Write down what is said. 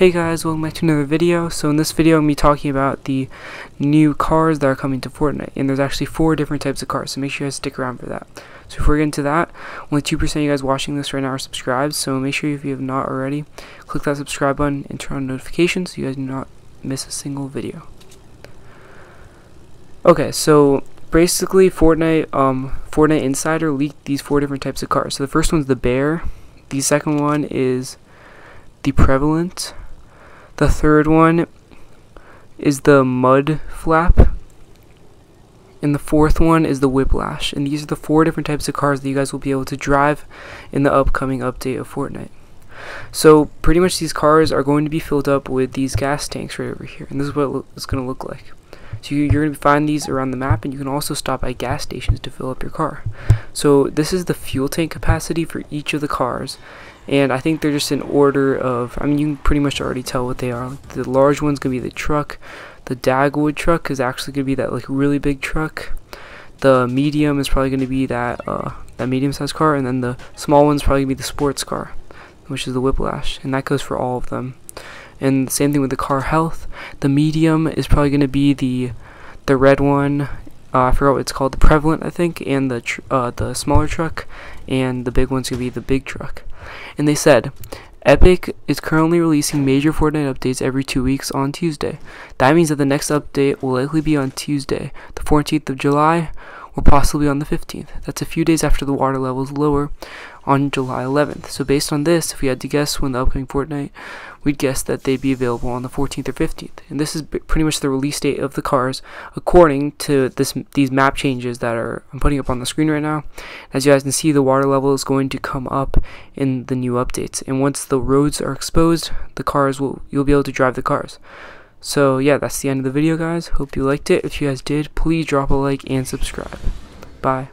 Hey guys, welcome back to another video. So in this video I'm going to be talking about the new cars that are coming to Fortnite. And there's actually four different types of cars, so make sure you guys stick around for that. So before we get into that, only 2% of you guys watching this right now are subscribed, so make sure if you have not already, click that subscribe button and turn on notifications so you guys do not miss a single video. Okay, so basically Fortnite, um, Fortnite Insider leaked these four different types of cars. So the first one's the Bear, the second one is the Prevalent, the third one is the Mud Flap, and the fourth one is the Whiplash. And these are the four different types of cars that you guys will be able to drive in the upcoming update of Fortnite. So pretty much these cars are going to be filled up with these gas tanks right over here, and this is what it's going to look like. So you're going to find these around the map, and you can also stop at gas stations to fill up your car. So this is the fuel tank capacity for each of the cars, and I think they're just in order of, I mean, you can pretty much already tell what they are. The large one's going to be the truck. The Dagwood truck is actually going to be that, like, really big truck. The medium is probably going to be that, uh, that medium-sized car. And then the small one's probably going to be the sports car, which is the Whiplash. And that goes for all of them. And same thing with the car health. The medium is probably going to be the the red one uh, I forgot what it's called, the Prevalent, I think, and the uh, the smaller truck, and the big one's gonna be the big truck. And they said, Epic is currently releasing major Fortnite updates every two weeks on Tuesday. That means that the next update will likely be on Tuesday, the 14th of July, or possibly on the 15th. That's a few days after the water levels lower on July 11th. So based on this, if we had to guess when the upcoming Fortnite, we'd guess that they'd be available on the 14th or 15th. And this is pretty much the release date of the cars according to this these map changes that are I'm putting up on the screen right now. As you guys can see, the water level is going to come up in the new updates. And once the roads are exposed, the cars will you'll be able to drive the cars. So yeah, that's the end of the video guys. Hope you liked it. If you guys did, please drop a like and subscribe. Bye.